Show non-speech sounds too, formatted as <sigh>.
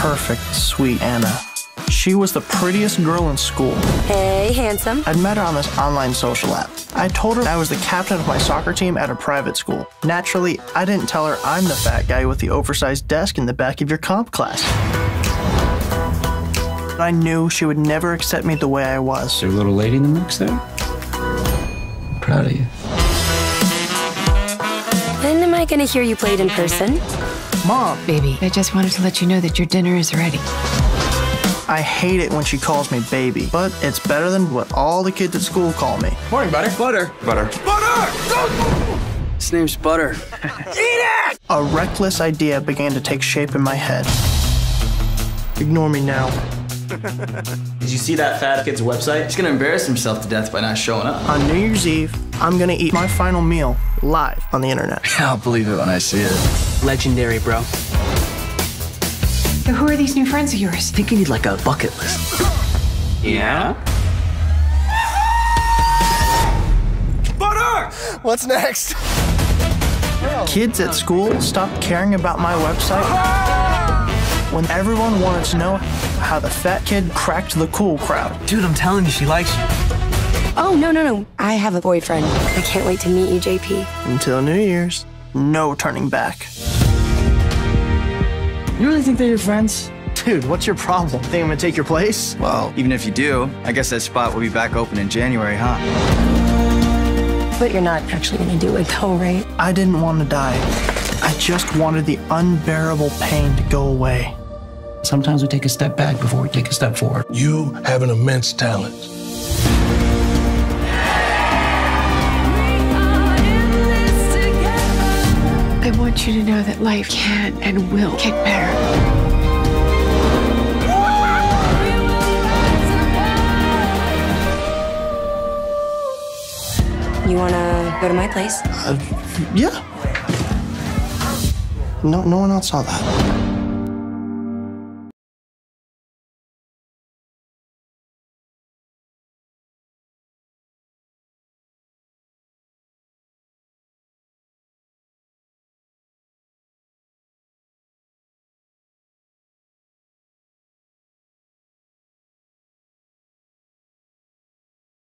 perfect, sweet Anna. She was the prettiest girl in school. Hey, handsome. I'd met her on this online social app. I told her I was the captain of my soccer team at a private school. Naturally, I didn't tell her I'm the fat guy with the oversized desk in the back of your comp class. I knew she would never accept me the way I was. Is there a little lady in the mix there? proud of you. When am I gonna hear you played in person? Mom, Baby, I just wanted to let you know that your dinner is ready. I hate it when she calls me baby, but it's better than what all the kids at school call me. Morning, Butter. Butter. Butter. His name's Butter. <laughs> Eat it! A reckless idea began to take shape in my head. Ignore me now. <laughs> Did you see that fat kid's website? He's gonna embarrass himself to death by not showing up. On New Year's Eve, I'm gonna eat my final meal live on the internet. <laughs> I'll believe it when I see it. Legendary, bro. So who are these new friends of yours? I think you need like a bucket list. Yeah? What's next? Kids at school stopped caring about my website ah! when everyone wanted to know how the fat kid cracked the cool crowd. Dude, I'm telling you, she likes you. Oh, no, no, no. I have a boyfriend. I can't wait to meet you, JP. Until New Year's, no turning back. You really think they're your friends? Dude, what's your problem? Think I'm gonna take your place? Well, even if you do, I guess that spot will be back open in January, huh? But you're not actually gonna do it, though, right? I didn't want to die. I just wanted the unbearable pain to go away. Sometimes we take a step back before we take a step forward. You have an immense talent. Want you to know that life can and will get better. You wanna go to my place? Uh, yeah. No, no one else saw that.